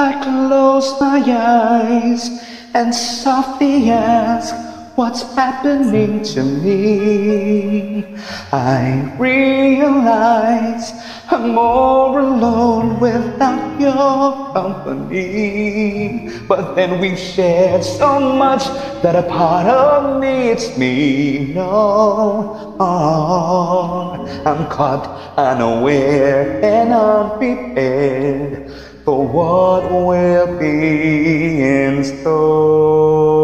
I close my eyes and softly ask what's happening to me. I realize I'm more alone without your company. But then we've shared so much that a part of me it's me. No, oh, I'm caught unaware and unprepared for what will be in store.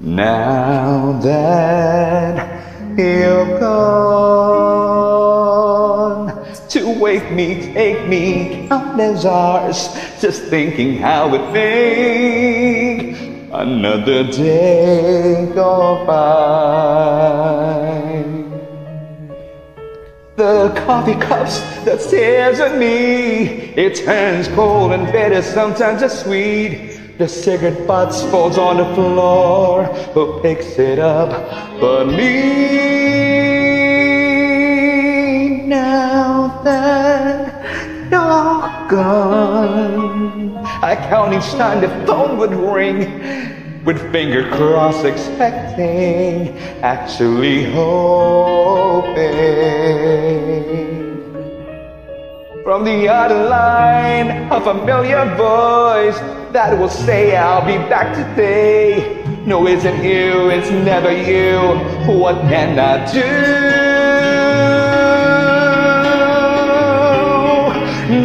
Now that you're gone, to wake me, take me countless hours, just thinking how it make another day go by. The coffee cups that stares at me, it turns cold and bitter, sometimes it's sweet. The cigarette butts falls on the floor, who picks it up but me? Now that you're gone, I count each time the phone would ring with finger crossed, expecting, actually hoping. From the other line, a familiar voice that will say, I'll be back today. No, isn't you, it's never you. What can I do?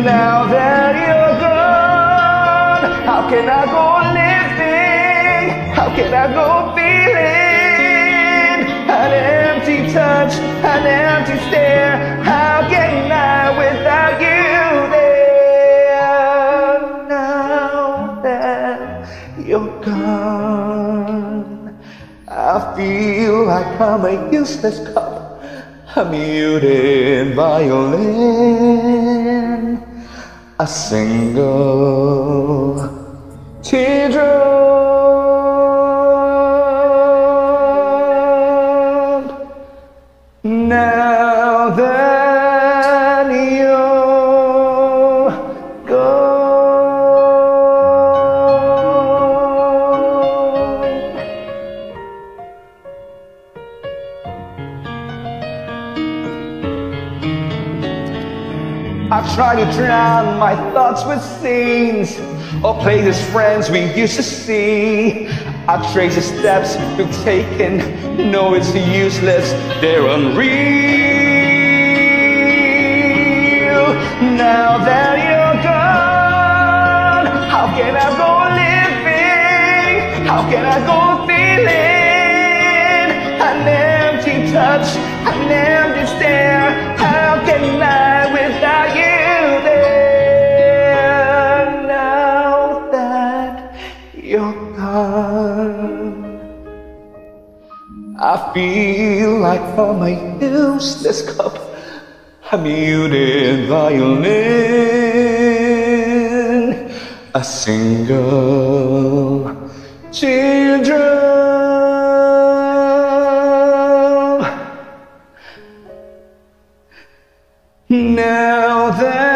Now that you're gone, how can I go can I go feeling? An empty touch, an empty stare. How can I without you there? Now that you're gone, I feel like I'm a useless cup, a muted violin, a single Now that you're gone. I try to drown my thoughts with scenes or places friends we used to see. I trace the steps you've taken, no, it's useless, they're unreal. Now that you're gone, how can I go living? How can I go feeling? An empty touch, I feel like for my useless cup, a muted violin, a single children. Now that